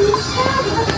Yeah.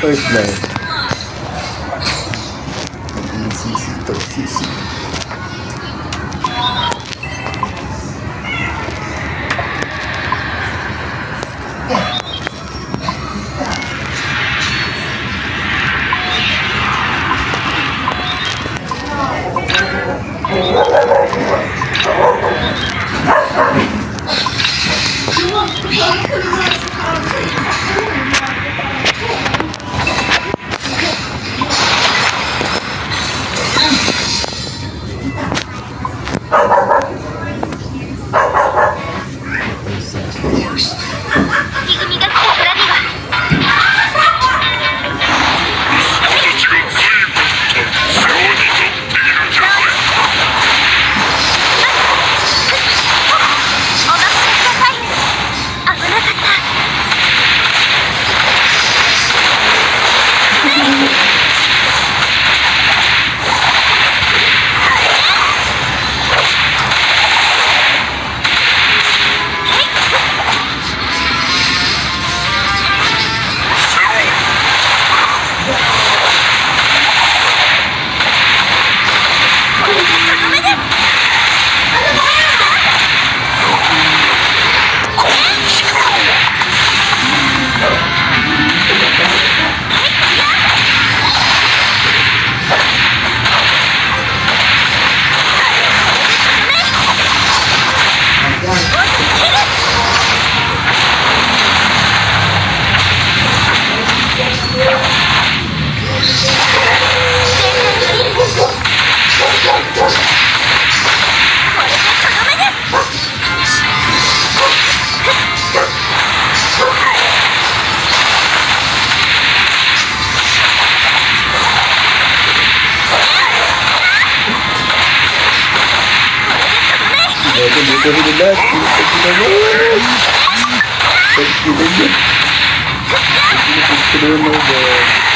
first name. Gagawin na lahat. Pag ginawa. Pag